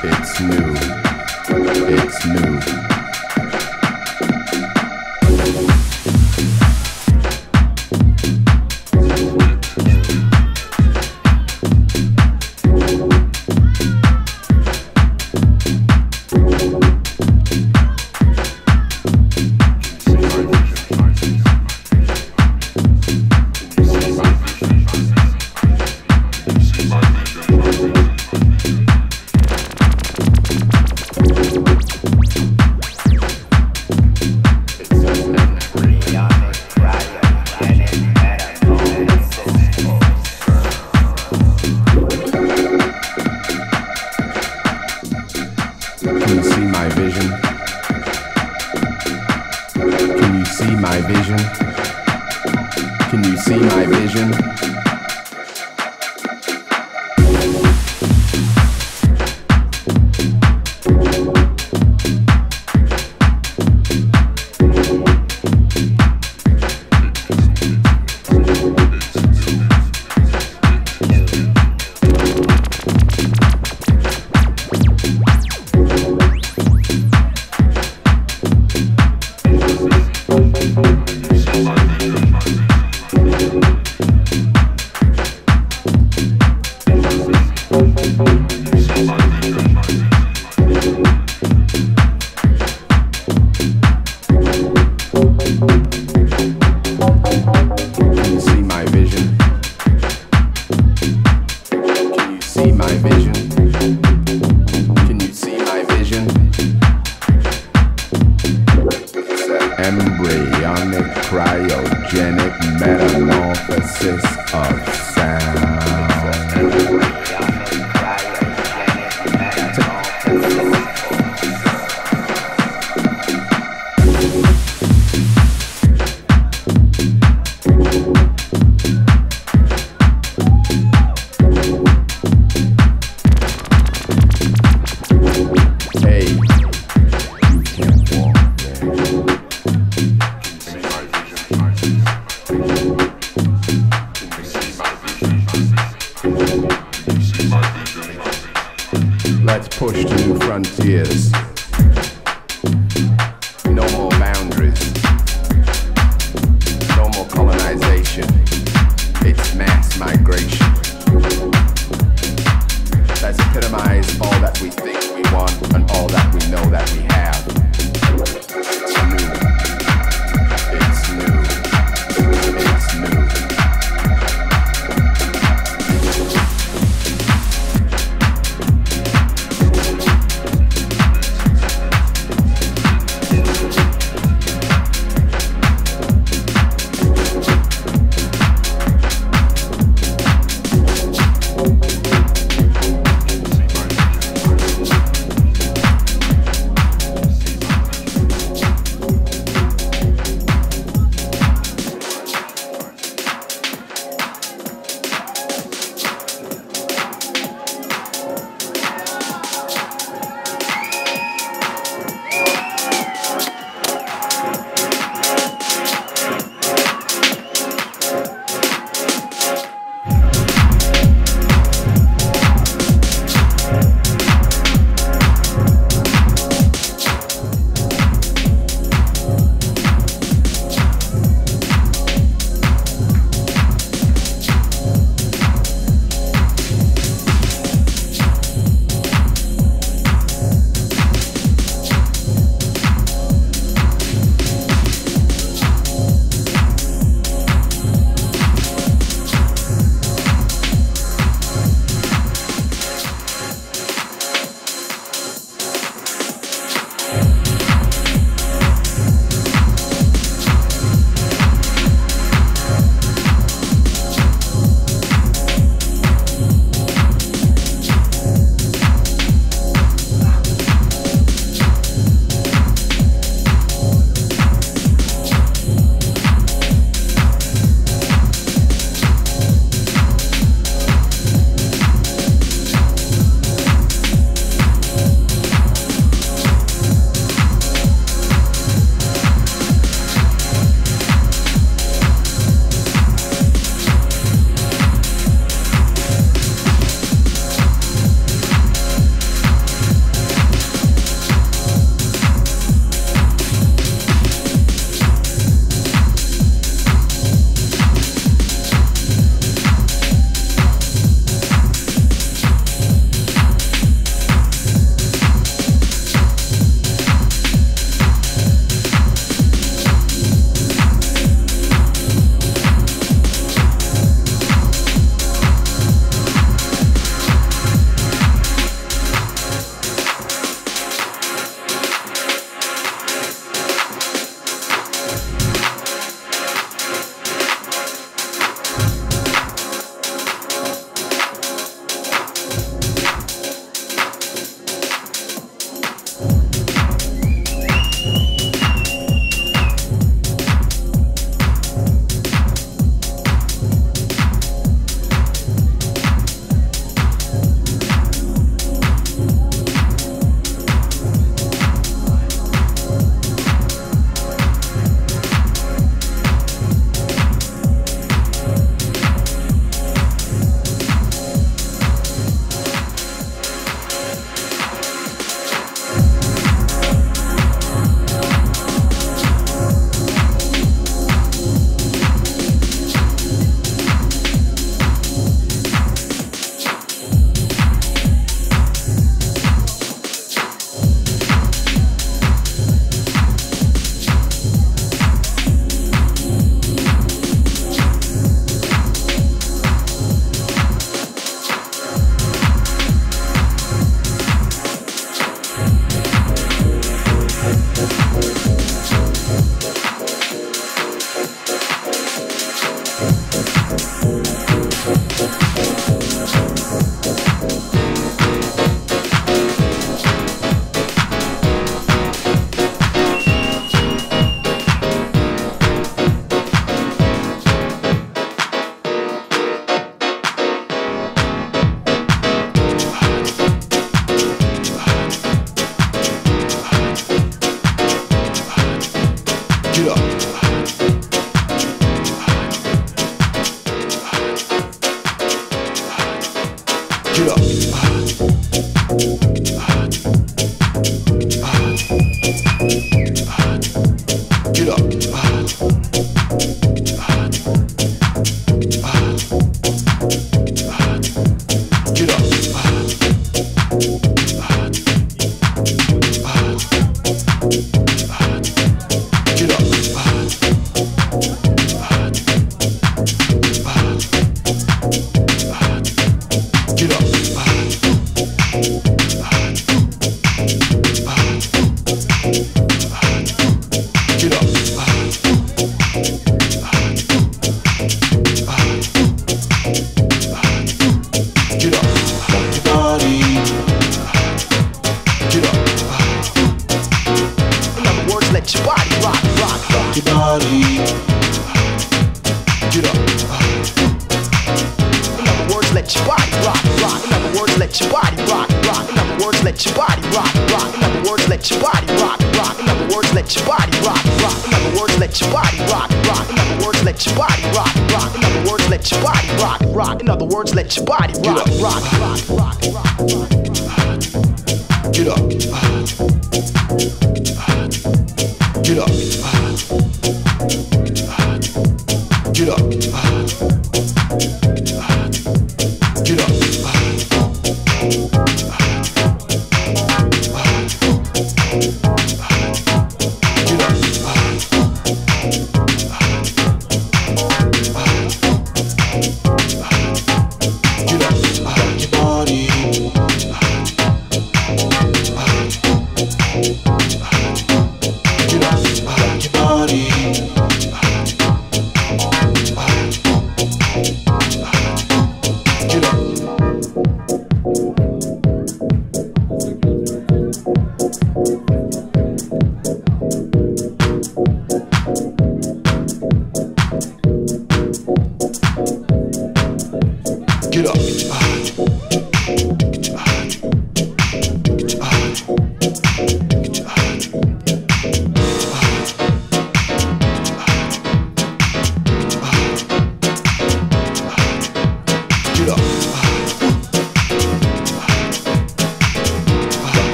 It's new. It's new.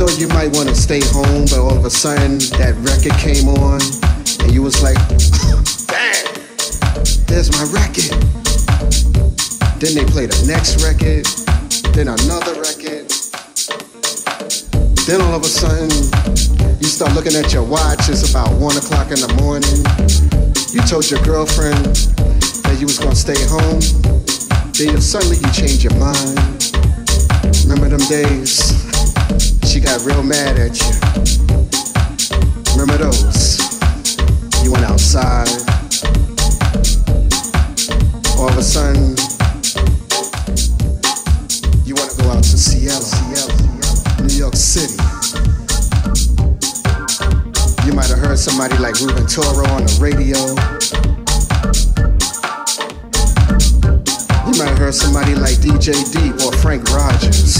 Thought you might want to stay home, but all of a sudden that record came on, and you was like, "Damn, there's my record." Then they play the next record, then another record. Then all of a sudden, you start looking at your watch. It's about one o'clock in the morning. You told your girlfriend that you was gonna stay home. Then suddenly you change your mind. Remember them days? She got real mad at you. Remember those? You went outside. All of a sudden, you want to go out to Seattle, Seattle, New York City. You might have heard somebody like Ruben Toro on the radio. You might have heard somebody like DJ Deep or Frank Rogers.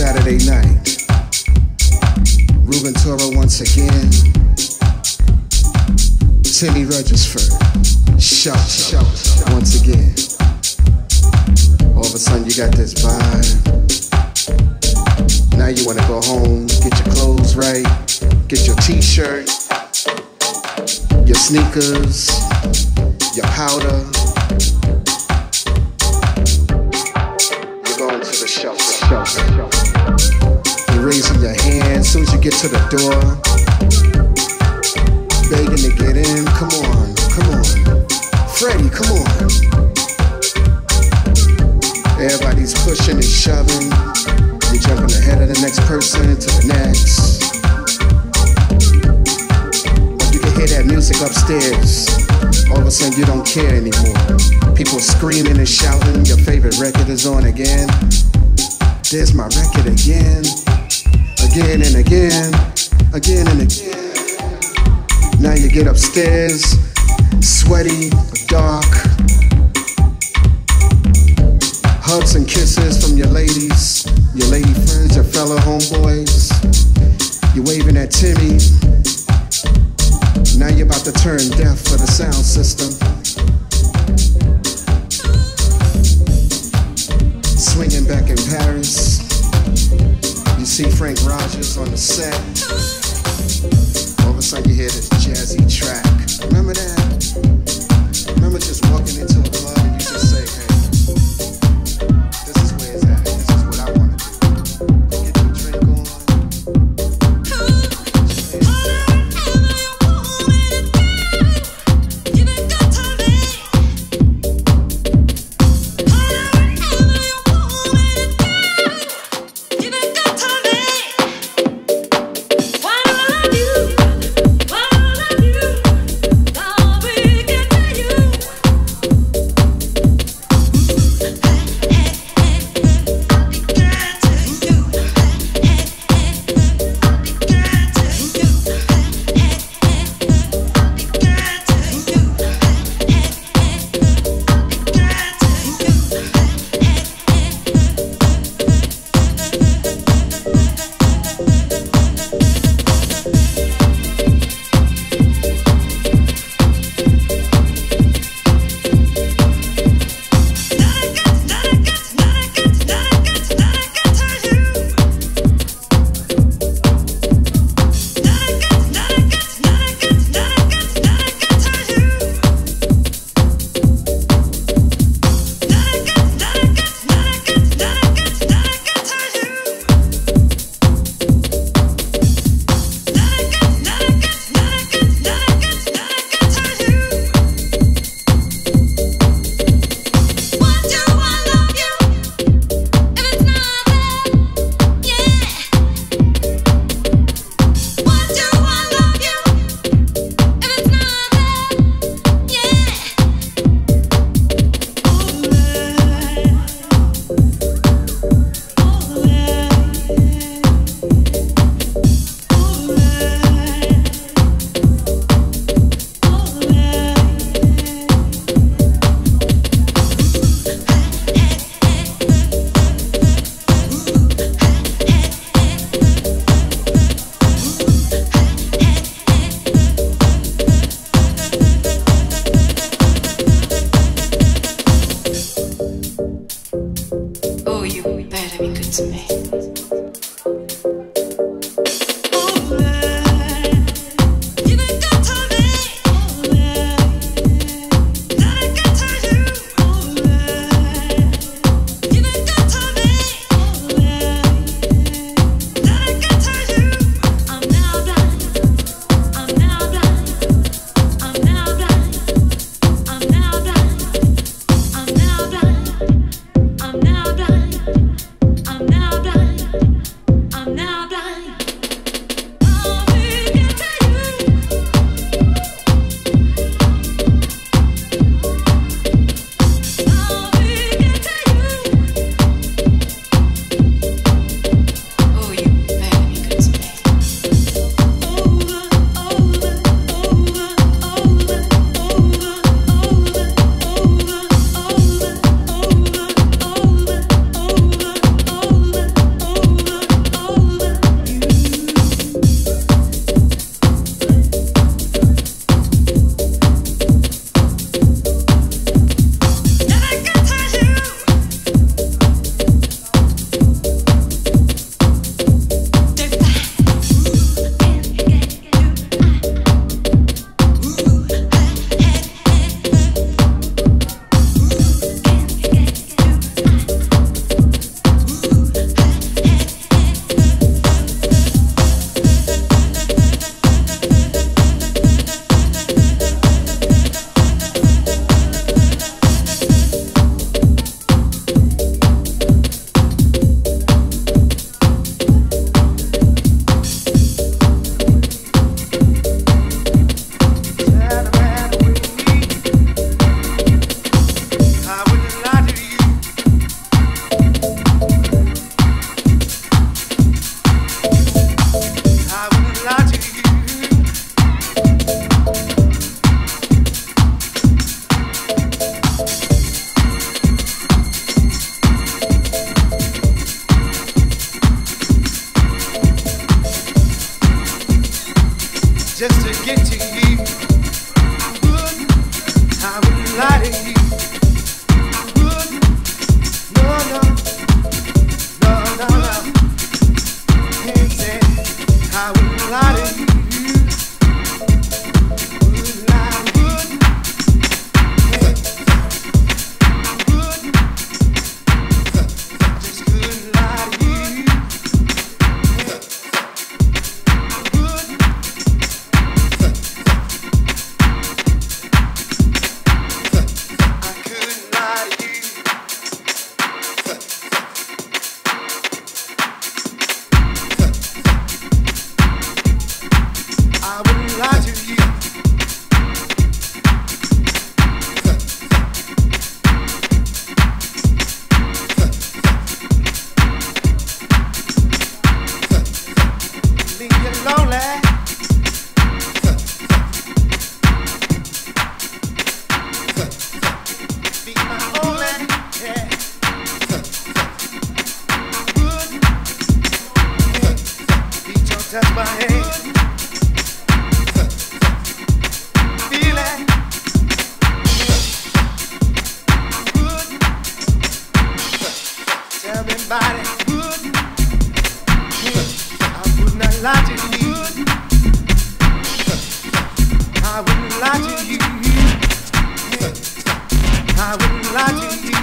Saturday night. Ruben Toro once again. Timmy Regisford. Shout, shout, once again. All of a sudden you got this vibe. Now you wanna go home, get your clothes right, get your t-shirt, your sneakers, your powder. Get to the door. Begging to get in. Come on, come on. Freddie, come on. Everybody's pushing and shoving. You're jumping ahead of the next person to the next. You can hear that music upstairs. All of a sudden, you don't care anymore. People screaming and shouting. Your favorite record is on again. There's my record again. Again and again. Again and again. Now you get upstairs, sweaty, dark. Hugs and kisses from your ladies, your lady friends, your fellow homeboys. You're waving at Timmy. Now you're about to turn deaf for the sound system. Swinging back in Paris. You see Frank Rogers on the set. just to get to you. I would not lie to you. I wouldn't lie to you. I wouldn't lie to you.